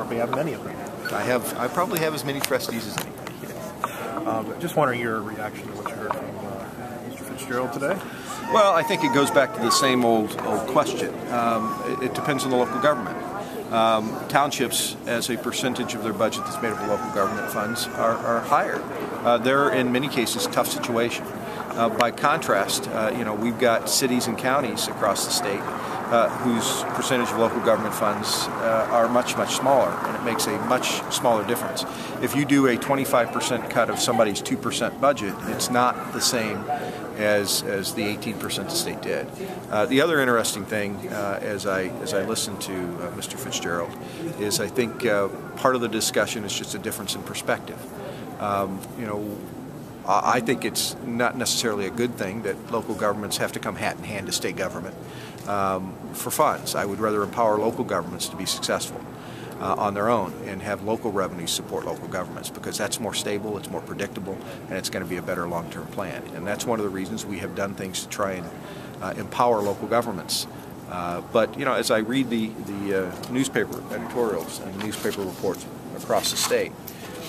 probably have many of them. I have. I probably have as many trustees as anybody. Um, just wondering your reaction to what you heard from uh, Mr. Fitzgerald today. Well, I think it goes back to the same old old question. Um, it, it, depends on the local government. Um, townships, as a percentage of their budget that's made up of local government funds, are, are higher. Uh, they're in many cases tough situation. Uh, by contrast, uh, you know we've got cities and counties across the state uh, whose percentage of local government funds uh, are much, much smaller, and it makes a much smaller difference. If you do a 25% cut of somebody's 2% budget, it's not the same as, as the 18% the state did. Uh, the other interesting thing, uh, as I as I listened to uh, Mr. Fitzgerald, is I think uh, part of the discussion is just a difference in perspective. Um, you know, I think it's not necessarily a good thing that local governments have to come hat in hand to state government um, for funds. I would rather empower local governments to be successful uh, on their own and have local revenues support local governments because that's more stable, it's more predictable, and it's going to be a better long-term plan. And that's one of the reasons we have done things to try and uh, empower local governments. Uh, but you know, as I read the the uh, newspaper editorials and newspaper reports across the state,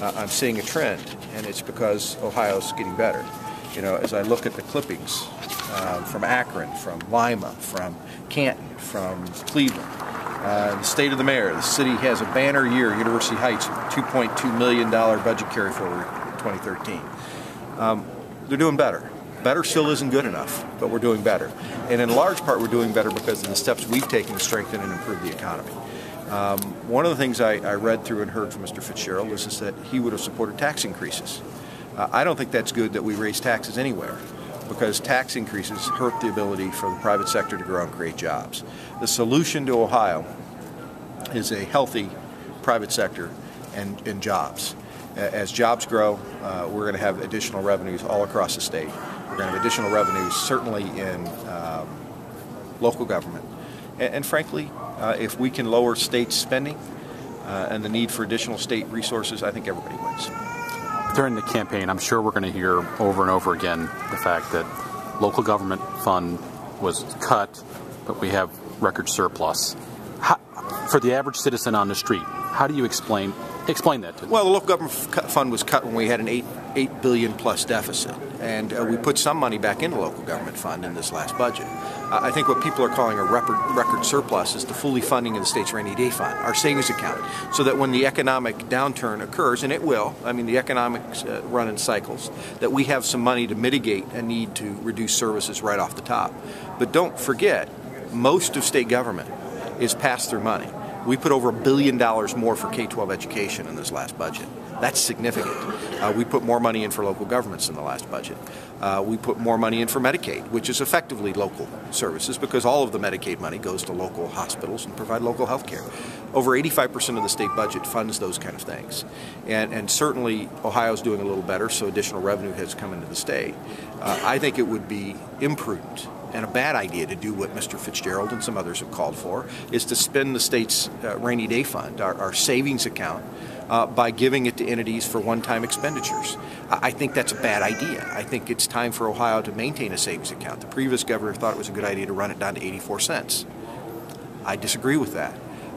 uh, I'm seeing a trend, and it's because Ohio's getting better. You know, as I look at the clippings uh, from Akron, from Lima, from Canton, from Cleveland, uh, the state of the mayor, the city has a banner year, University Heights, $2.2 million budget carry forward 2013. Um, they're doing better. Better still isn't good enough, but we're doing better. And in large part, we're doing better because of the steps we've taken to strengthen and improve the economy. Um, one of the things I, I, read through and heard from Mr. Fitzgerald was is that he would have supported tax increases. Uh, I don't think that's good that we raise taxes anywhere because tax increases hurt the ability for the private sector to grow and create jobs. The solution to Ohio is a healthy private sector and, and jobs. As jobs grow, uh, we're going to have additional revenues all across the state. We're going to have additional revenues certainly in um, local government. And, and frankly, uh, if we can lower state spending uh, and the need for additional state resources, I think everybody wins. During the campaign, I'm sure we're going to hear over and over again the fact that local government fund was cut, but we have record surplus. How, for the average citizen on the street, how do you explain explain that? Well, the local government fund was cut when we had an eight eight billion plus deficit, and uh, we put some money back into local government fund in this last budget. I think what people are calling a record, record surplus is the fully funding of the state's rainy day fund, our savings account, so that when the economic downturn occurs, and it will, I mean, the economics uh, run in cycles, that we have some money to mitigate a need to reduce services right off the top. But don't forget, most of state government is pass through money. We put over a billion dollars more for K 12 education in this last budget. That's significant. Uh, we put more money in for local governments in the last budget. Uh, we put more money in for Medicaid, which is effectively local services because all of the Medicaid money goes to local hospitals and provide local health care. Over 85% of the state budget funds those kind of things. And, and certainly Ohio's doing a little better, so additional revenue has come into the state. Uh, I think it would be imprudent and a bad idea to do what Mr. Fitzgerald and some others have called for, is to spend the state's uh, rainy day fund, our, our savings account, uh, by giving it to entities for one-time expenditures. I think that's a bad idea. I think it's time for Ohio to maintain a savings account. The previous governor thought it was a good idea to run it down to 84 cents. I disagree with that.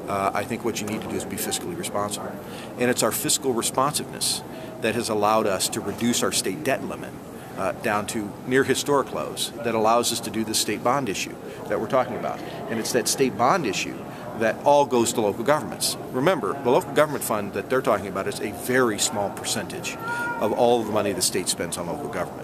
Uh, I think what you need to do is be fiscally responsible. And it's our fiscal responsiveness that has allowed us to reduce our state debt limit uh, down to near historic lows that allows us to do the state bond issue that we're talking about. And it's that state bond issue that all goes to local governments. Remember, the local government fund that they're talking about is a very small percentage of all of the money the state spends on local government.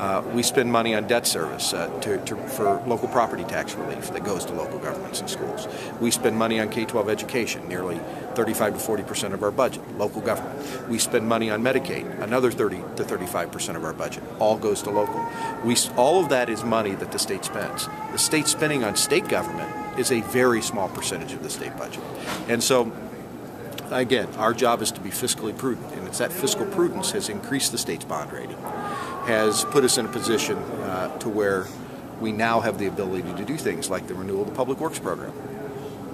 Uh, we spend money on debt service uh, to, to, for local property tax relief that goes to local governments and schools. We spend money on K-12 education, nearly 35 to 40 percent of our budget, local government. We spend money on Medicaid, another 30 to 35 percent of our budget, all goes to local. We, all of that is money that the state spends. The state spending on state government is a very small percentage of the state budget. And so again, our job is to be fiscally prudent, and it's that fiscal prudence has increased the state's bond rating has put us in a position uh, to where we now have the ability to do things like the renewal of the Public Works Program,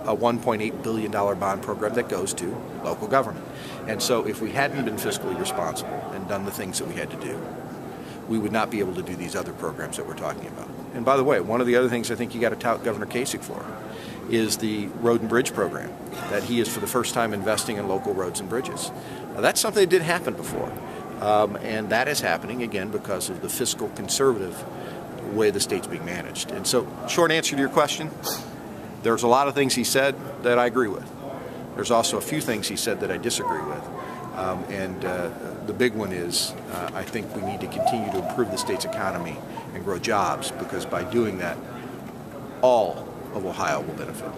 a $1.8 billion bond program that goes to local government. And so if we hadn't been fiscally responsible and done the things that we had to do, we would not be able to do these other programs that we're talking about. And by the way, one of the other things I think you got to tout Governor Kasich for is the road and bridge program, that he is for the first time investing in local roads and bridges. Now, that's something that did happen before, um, and that is happening again because of the fiscal conservative way the state's being managed. And so, short answer to your question, there's a lot of things he said that I agree with. There's also a few things he said that I disagree with. Um, and uh, the big one is uh, I think we need to continue to improve the state's economy and grow jobs because by doing that, all of Ohio will benefit.